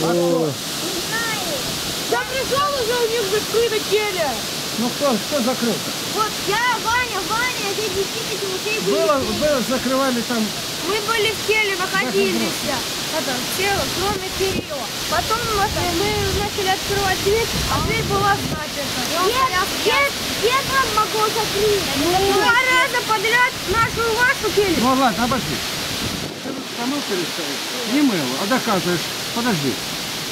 О, Я пришел уже, у них закрыта келья. Ну кто, кто закрыл? Вот я, Ваня, Ваня, здесь Никита, Тимофей были. Было, было, закрывали там. Мы были в келе, находились. Это, все, кроме Кирилла. Потом мы, мы начали открывать дверь, а дверь была заперта. Стоял с Дед, дед вам могу закрыть. Два раза подряд нашу и вашу келью. Ну ладно, обожди. Ты помыл? Не мыл, а доказываешь. Подожди.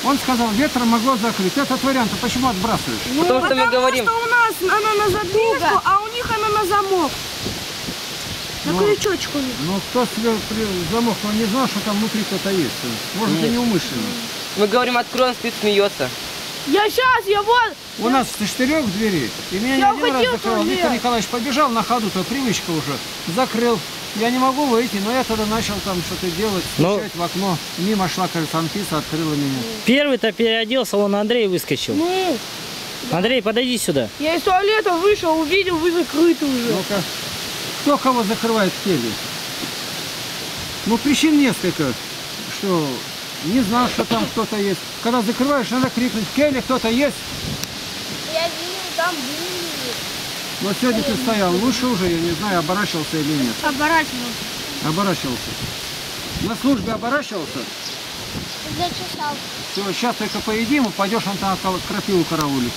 Он сказал, ветром могло закрыть. Этот вариант, ты почему отбрасываешь? Потому что мы говорим, что у нас она на задвижку, а у них она на замок. На Ну. крючочек у них. Ну кто себе при... замок, он не знал, что там внутри кто-то есть. Может, и Нет. неумышленно. мы говорим, откроем, спит, смеется. Я сейчас, я вот. У нас с четырех дверей. И меня Я не один раз тоже. Виктор Николаевич побежал на ходу, то привычка уже. Закрыл. Я не могу выйти, но я тогда начал там что-то делать, Ну. стучать в окно. Мимо шла, кажется, Анфиса, открыла меня. Первый-то переоделся, вон Андрей выскочил. Ну, Андрей, подойди сюда. я из туалета вышел, увидел, вы закрыты уже. Ну-ка, кто кого закрывает в келье? Ну, причин несколько, что не знал, что там кто-то есть. Когда закрываешь, надо крикнуть, в келье кто-то есть. Я видел, там были. Но сегодня ты стоял лучше уже, я не знаю, оборачивался или нет. Оборачивался. Оборачивался. На службе оборачивался. Зачесал. Все, сейчас только поедим, упадешь, он там крапиву караулит.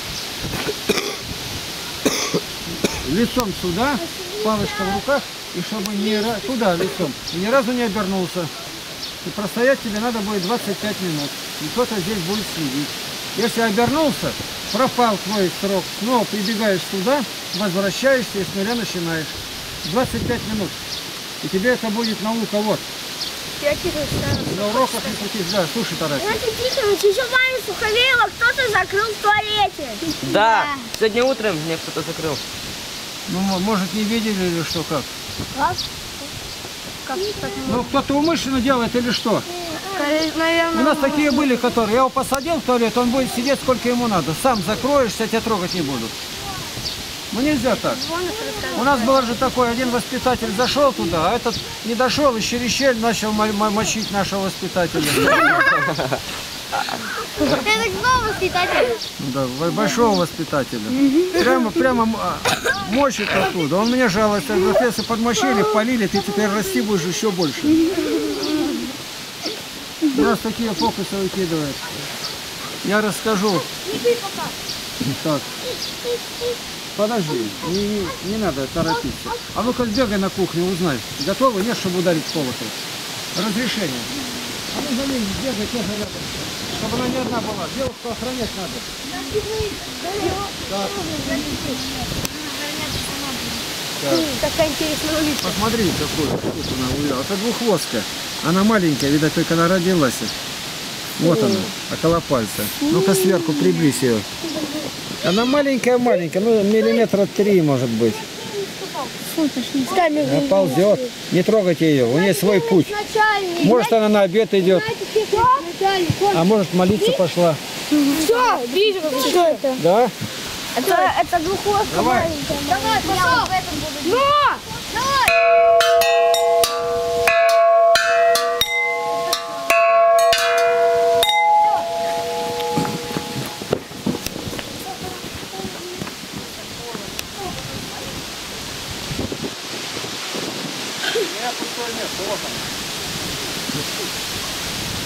Лицом сюда, палочка в руках, и чтобы не туда лицом, и ни разу не обернулся. И простоять тебе надо будет 25 минут. И кто-то здесь будет следить. Если обернулся, пропал твой срок. Снова прибегаешь сюда, возвращаешься и с нуля начинаешь. 25 минут. И тебе это будет наука. Вот. Я. На уроках не крутись. Да, слушай, Тарас. Знаете, Тихонович, еще маме Суховеева кто-то закрыл в туалете. Да, сегодня утром мне кто-то закрыл. Ну, мо- может, не видели или что, как? Как? Ну, кто-то умышленно делает или что? Скорее, У наверное, нас такие были, которые, я его посадил в туалет, он будет сидеть сколько ему надо. Сам закроешься, тебя трогать не будут. Ну, нельзя так. У нас было же такое, один воспитатель зашел туда, а этот не дошел и через щель начал мо- мо- мочить нашего воспитателя. Это кто воспитатель? Да, бо- большого воспитателя. Прямо, прямо а, мочит оттуда. Он мне жалуется, говорит, если подмочили, полили, ты теперь расти будешь еще больше. У нас такие фокусы выкидывают. Я расскажу. Так. Подожди, не, не, надо торопиться. А ну-ка сбегай на кухню, узнай. Готовы? Нет, чтобы ударить колокол. Разрешение. А ну за ней сбегай тоже рядом. Чтобы она не одна была. Девушку охранять надо. Такая интересная улица. Посмотри, какую штуку она увидела. Это двуххвостка. Она маленькая, видать, только она родилась. Вот она, около пальца. Ну-ка сверху приблизь ее. Она маленькая-маленькая, ну миллиметра три может быть. Она ползет. Не трогайте ее, у нее свой путь. Может она на обед идет, а может молиться пошла. Все, как что это? Да? Это, это глуховка Давай. Давай, пошел. в этом буду. Но! Давай.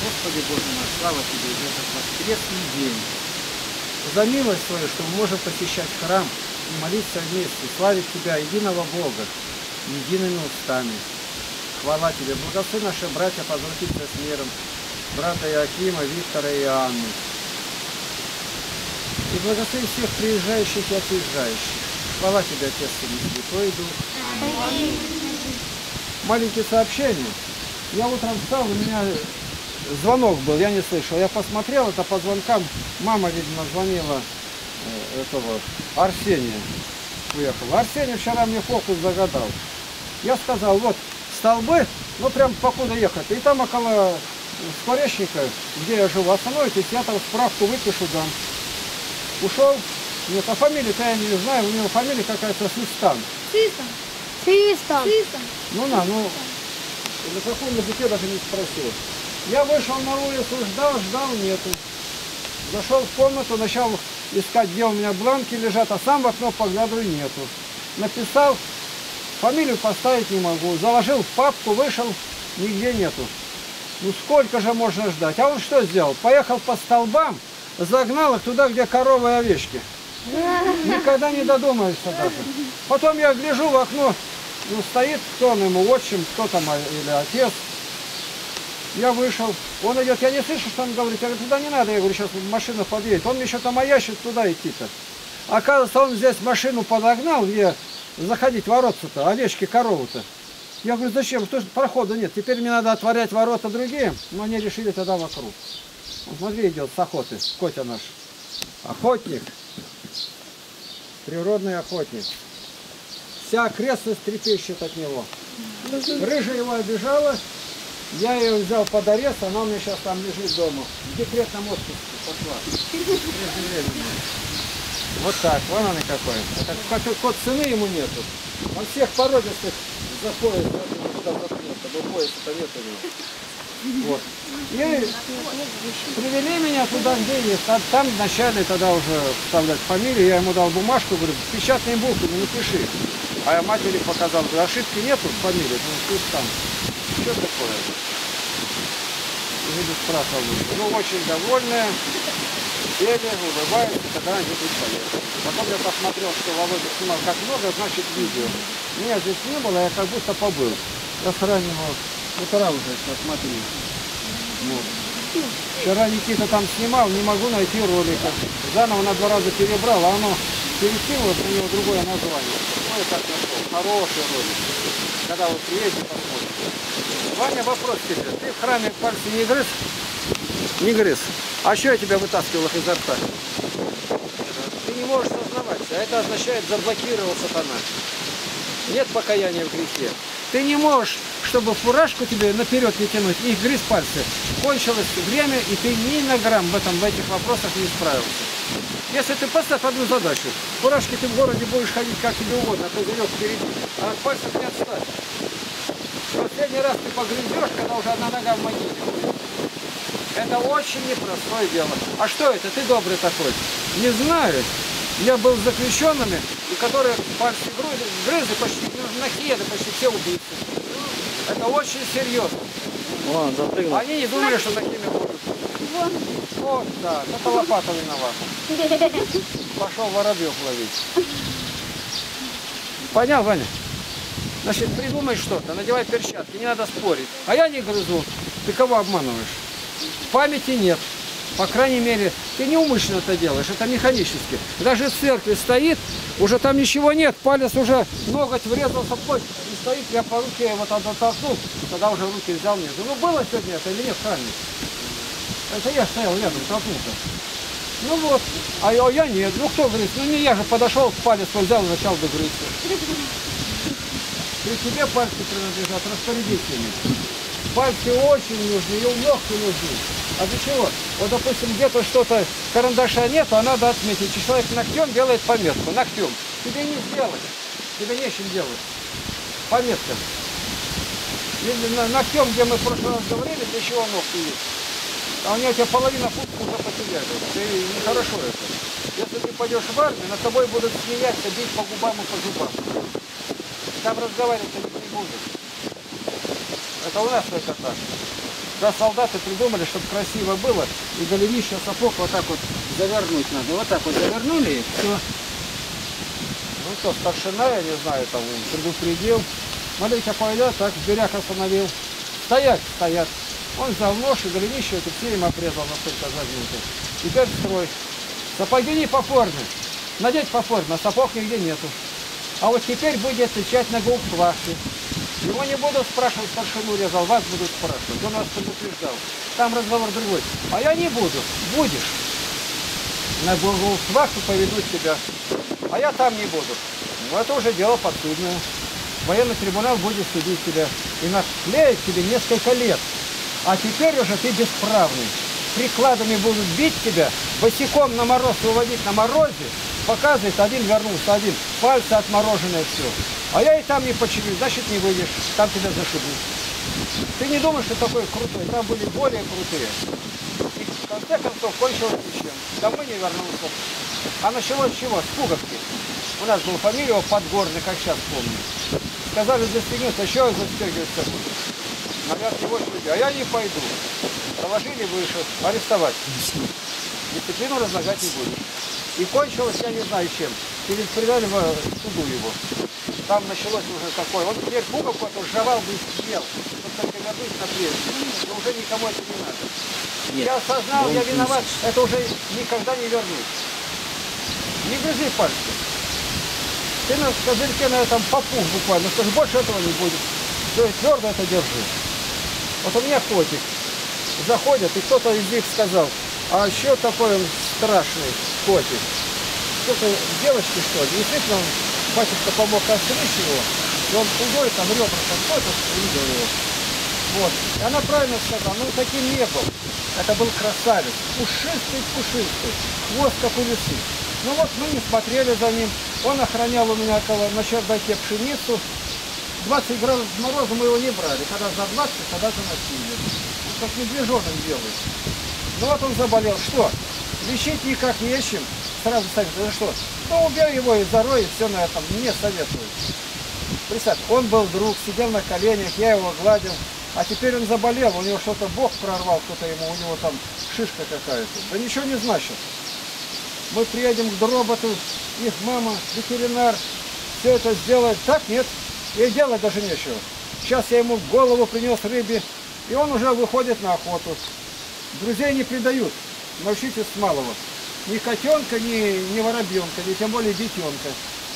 Господи Боже наш, слава Тебе за этот воскресный день. За милость Твою, что мы можем посещать храм и молиться вместе, славить Тебя, единого Бога, едиными устами. Хвала Тебе. Благослови наши братья возвратиться с миром, брата Иакима, Виктора и Анны. И благослови всех приезжающих и отъезжающих. Хвала Тебе, Отец и Святой Дух. Маленькие сообщения. Я утром встал, у меня звонок был, я не слышал. Я посмотрел, это по звонкам. Мама, видимо, звонила э, этого Арсения. Уехал. Арсений вчера мне фокус загадал. Я сказал, вот столбы, ну прям покуда ехать. И там около Скворечника, где я живу, остановитесь, я там справку выпишу, дам. Ушел. Нет, а фамилию-то я не знаю, у него фамилия какая-то Систан. Систом. Систом. Систом. Ну на, ну на каком языке даже не спросил. Я вышел на улицу, ждал, ждал, нету. Зашел в комнату, начал искать, где у меня бланки лежат, а сам в окно поглядываю, нету. Написал, фамилию поставить не могу. Заложил в папку, вышел, нигде нету. Ну сколько же можно ждать? А он что сделал? Поехал по столбам, загнал их туда, где коровы и овечки. Никогда не додумаешься даже. Потом я гляжу в окно, ну стоит кто он ему, отчим, кто там, а, или отец. Я вышел, он идет, я не слышу, что он говорит, я говорю, туда не надо, я говорю, сейчас машина подъедет. Он мне еще там маящит, туда идти-то. Оказывается, он здесь машину подогнал, где заходить воротца-то, овечки, корову-то. Я говорю, зачем? Что прохода нет. Теперь мне надо отворять ворота другие, но они решили тогда вокруг. Вот смотри, идет с охоты, Котя наш. Охотник. Природный охотник. Вся окрестность трепещет от него. Рыжая его обижала. Я ее взял под арест, она у меня сейчас там лежит дома. В декретном отпуске пошла. Вот так, вон он и какой. Это кот, кот цены ему нету. Он всех породистых туда заткнет, чтобы пояса-то нет у него. Вот. И привели меня туда, где есть. Там вначале тогда уже вставлять фамилию, я ему дал бумажку, говорю, печатной буквами напиши. А я матери показал, говорю, ошибки нету в фамилии, ну пусть там. Что такое? Люди спрашивали. Ну, очень довольная, сели, улыбаются, когда они тут поехали. Потом я посмотрел, что Володя снимал как много, значит видео. Меня здесь не было, я как будто побыл. Я с раннего утра уже смотри. Вот. Вчера Никита там снимал, не могу найти ролика. Заново на два раза перебрал, а оно перекинулось, у него другое название. Ну и так нашел. Хороший ролик. Когда вы приедете, посмотрите. Ваня, вопрос тебе. Ты в храме пальцы не грыз? Не грыз. А что я тебя вытаскивал изо рта? Ты не можешь сознаваться. Это означает заблокировал сатана. Нет покаяния в грехе. Ты не можешь, чтобы фуражку тебе наперед не тянуть, и грыз пальцы. Кончилось время, и ты ни на грамм в, этом, в этих вопросах не справился. Если ты поставь одну задачу, фуражки ты в городе будешь ходить как тебе угодно, а козырек впереди, а от пальцев не отстать. Последний раз ты погрызешь, когда уже одна нога в могиле будет. Это очень непростое дело. А что это? Ты добрый такой. Не знаю. Я был с заключенными, у которых пальцы грызли, грызли почти ну, нахеды, почти все убийцы. Это очень серьезно. Вон, запрыгнул. Они не думали, что такими будут. Вот так, это лопата виновата. Пошел воробьев ловить. Понял, Ваня? Значит, придумай что-то, надевай перчатки, не надо спорить. А я не грызу. Ты кого обманываешь? Памяти нет. По крайней мере, ты неумышленно это делаешь, это механически. Даже в церкви стоит, уже там ничего нет, палец уже, ноготь врезался в кость, и стоит, я по руке вот оттолкнул, тогда уже руки взял между. Ну было сегодня это или нет в храме? Это я стоял рядом, толкнулся. Ну вот, а я, а я нет. Ну кто говорит? Ну не я же подошел, палец взял начал догрызться. При тебе пальцы принадлежат распорядителями. Пальцы очень нужны, и легкие нужны. А для чего? Вот, допустим, где-то что-то, карандаша нет, а надо отметить. И Человек ногтем делает пометку, ногтем. Тебе не сделать, тебе нечем делать. Пометка. Или на- ногтем, где мы в прошлый раз говорили, для чего ногти есть? А у него тебя половина пупка уже потеряли. Ты нехорошо это. Если ты пойдешь в армию, над тобой будут смеяться, бить по губам и по зубам. Там разговаривать никто не будет. Это у нас только так. Да, солдаты придумали, чтобы красиво было, и голенища сапог вот так вот завернуть надо. Вот так вот завернули, и все. Ну что, старшина, я не знаю, там он предупредил. Смотрите, пойдет, так в дверях остановил. Стоять, стоят. Он взял нож и голенище это им обрезал настолько загнуто. Теперь строй. Сапоги не по форме. Надеть по форме, а сапог нигде нету. А вот теперь будет отвечать на гауптвахте. Его не буду спрашивать, старшину резал, вас будут спрашивать. Он вас предупреждал. Там разговор другой. А я не буду. Будешь. На гауптвахту поведут тебя. А я там не буду. Ну, это уже дело подсудное. Военный трибунал будет судить тебя. И наклеит тебе несколько лет. А теперь уже ты бесправный. Прикладами будут бить тебя, босиком на мороз выводить на морозе, показывает, один вернулся, один, пальцы отмороженные, все. А я и там не починю, значит не выйдешь, там тебя зашибут. Ты не думаешь, что такой крутой, там были более крутые. И в конце концов кончилось ничем. Домой не вернулся. А началось с чего? С пуговки. У нас был фамилия Подгорный, как сейчас помню. Сказали застегнуться, еще застегиваться будут. Наверное, его люди. А я не пойду. Положили выше, арестовать. Дисциплину разлагать не буду. И кончилось, я не знаю чем. Перед предали в суду его. Там началось уже такое. Он теперь пуговку эту жевал бы и съел. Вот на прежде. Но уже никому это не надо. я осознал, я виноват. Это уже никогда не вернусь. Не грызи пальцы. Ты на козырьке на этом попух буквально. Скажи, больше этого не будет. Все, твердо это держи. Вот у меня котик. Заходят, и кто-то из них сказал, а еще такой он страшный котик. Что-то девочки, что ли? Действительно, он, батюшка помог остричь его, и он худой, там ребра там ходят, увидел его. Вот. И она правильно сказала, ну таким не был. Это был красавец. Пушистый-пушистый. Хвост, как у лисы. Ну вот мы не смотрели за ним. Он охранял у меня около, на чердаке пшеницу. 20 градусов мороза мы его не брали. Когда за 20, тогда заносили. Он как медвежонок белый. Ну вот он заболел. Что? Лечить никак не с чем. Сразу ставить. Да что? Ну убей его и зарой, и все на этом. Мне советуют. Представь, он был друг, сидел на коленях, я его гладил. А теперь он заболел, у него что-то Бог прорвал, кто-то ему, у него там шишка какая-то. Да ничего не значит. Мы приедем к дроботу, их мама, ветеринар, все это сделает. Так нет, и делать даже нечего. Сейчас я ему голову принес рыбе, и он уже выходит на охоту. Друзей не предают, научитесь с малого. Ни котенка, ни, ни воробьенка, ни тем более детенка.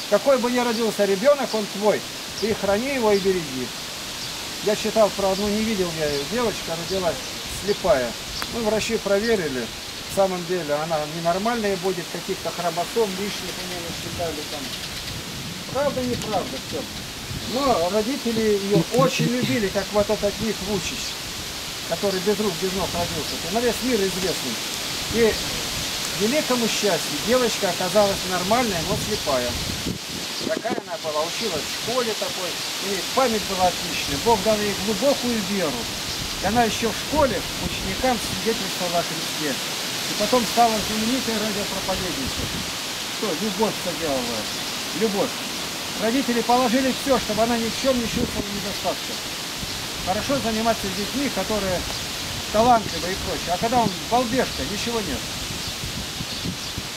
Какой бы ни родился ребенок, он твой. Ты храни его и береги. Я читал про одну, не видел я ее, девочка родилась слепая. Ну, врачи проверили, в самом деле она ненормальная будет, каких-то хромосом лишних у нее насчитали там. Правда, неправда, все. Но родители ее очень любили, как вот этот Ник Вучич, который без рук, без ног родился. Это на весь мир известный. И великому счастью, девочка оказалась нормальная, но слепая. Такая она была, училась в школе такой, и память была отличная. Бог дал ей глубокую веру. И она еще в школе ученикам свидетельствовала о Христе. И потом стала знаменитой радиопроповедницей. Что? Любовь соделала. Любовь. Родители положили все, чтобы она ни в чем не чувствовала недостатка. Хорошо заниматься с детьми, которые талантливые и прочее. А когда он балбешка, ничего нет.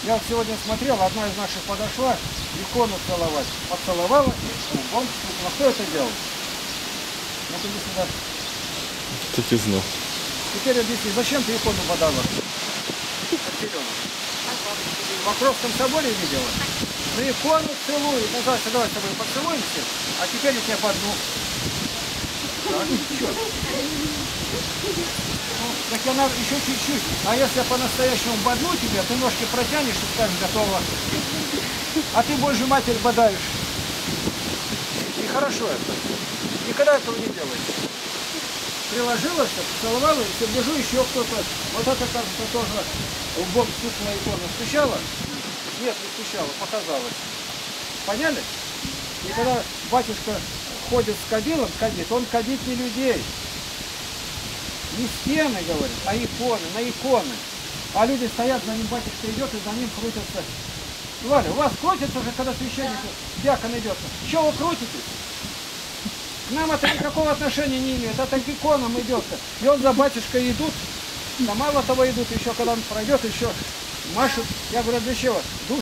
Я вот сегодня смотрел, одна из наших подошла, икону целовать. Поцеловала и бомб стукнула. Кто это делал? Ну иди сюда. Так и знал. Теперь объясни, зачем ты икону подала? В Покровском соборе видела? Ну икону целуй. Ну давай, давай с тобой поцелуемся, а теперь я тебя подну. Ну, Так она еще чуть-чуть. А если я по-настоящему бодну тебя, ты ножки протянешь и скажешь, готово. А ты больше матерь бодаешь. Нехорошо это. Никогда этого не делаешь. Приложила все, поцеловала, и держу еще кто-то. Вот это кажется тоже в бок стукнула икона. Стучала? Нет, не стучала, показалось. Поняли? И когда батюшка ходит с кадилом, кадит, он кадит не людей. Не стены, говорит, а иконы, на иконы. А люди стоят, за ним батюшка идет, и за ним крутятся. Валя, у вас крутится же, когда священник, дьякон идет. Чего вы крутитесь? К нам это никакого отношения не имеет. Это к иконам идет. И он за батюшкой идут. Да мало того идут, еще когда он пройдет, еще машут. Я говорю, «А для чего?